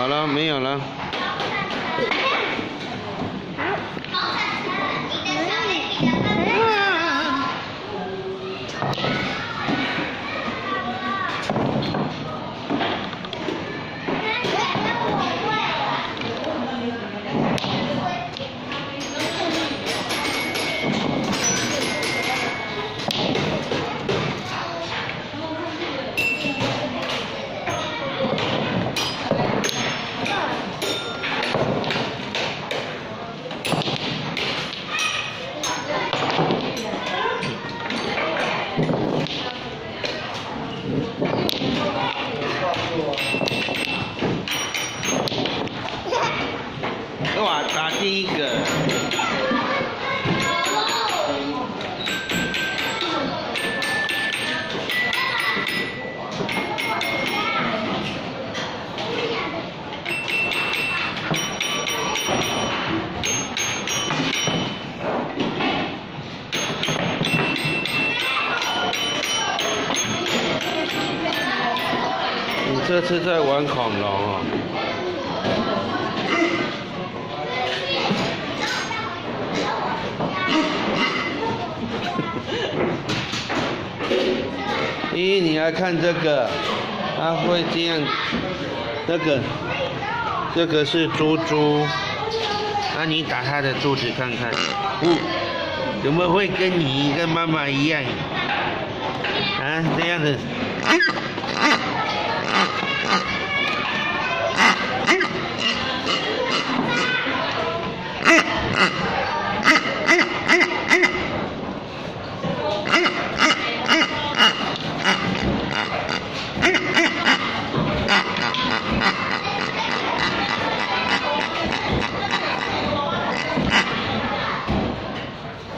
好了，没有了。哇，打第一个。这次在玩恐龙哦。咦，你来看这个，它会这样，这个，这个是猪猪，那你打它的肚子看看，嗯，怎么会跟你跟妈妈一样？啊，这样子。